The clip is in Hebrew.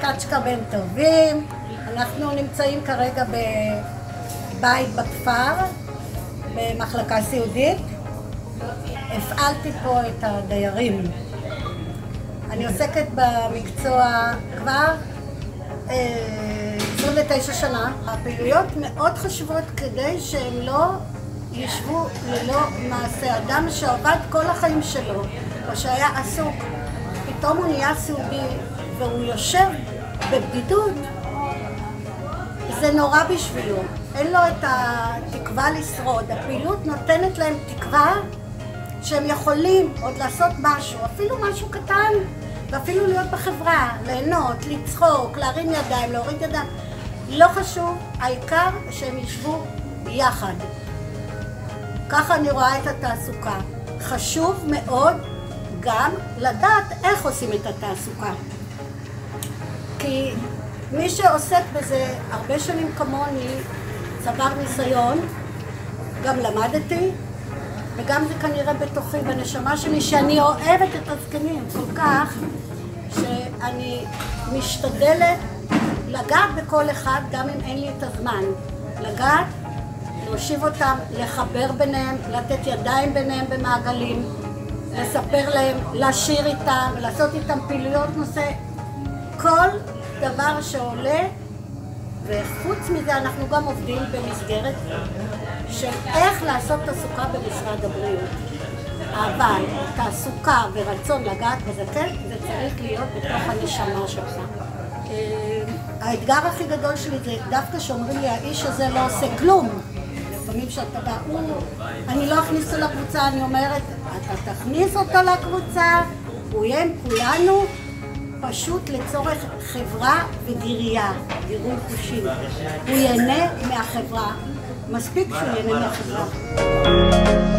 קצ'קה בן טובים. אנחנו נמצאים כרגע בבית בכפר, במחלקה סיעודית. הפעלתי פה את הדיירים. אני עוסקת במקצוע כבר אה, 29 שנה. הפעילויות מאוד חשובות כדי שהם לא ישבו ללא מעשה. אדם שעבד כל החיים שלו, או שהיה עסוק, פתאום הוא נהיה סיעודי והוא יושב בבדידות, זה נורא בשבילו. אין לו את התקווה לשרוד. הפעילות נותנת להם תקווה שהם יכולים עוד לעשות משהו, אפילו משהו קטן, ואפילו להיות בחברה, ליהנות, לצחוק, להרים ידיים, להוריד ידיים. לא חשוב, העיקר שהם ישבו יחד. ככה אני רואה את התעסוקה. חשוב מאוד גם לדעת איך עושים את התעסוקה. כי מי שעוסק בזה הרבה שנים כמוני, צבר ניסיון, גם למדתי, וגם זה כנראה בתוכי, בנשמה שלי, שאני אוהבת את הזקנים כל כך, שאני משתדלת לגעת בכל אחד, גם אם אין לי את הזמן. לגעת, להושיב אותם, לחבר ביניהם, לתת ידיים ביניהם במעגלים, לספר להם, לשיר איתם, לעשות איתם פעילויות נושא. כל דבר שעולה, וחוץ מזה אנחנו גם עובדים במסגרת של איך לעשות תעסוקה במשרד הבריאות. אבל תעסוקה ורצון לגעת בזקן, זה צריך להיות בתוך הנשמה שלך. אה, האתגר הכי גדול שלי זה דווקא שאומרים לי, האיש הזה לא עושה כלום. לפעמים שאתה בא, הוא, אני לא אכניס אותו לקבוצה, אני אומרת, אתה תכניס אותו לקבוצה, הוא יהיה עם כולנו, פשוט לצורך חברה וגירייה, גירוי חושים. הוא ייהנה מהחברה, מספיק שהוא ייהנה מהחברה.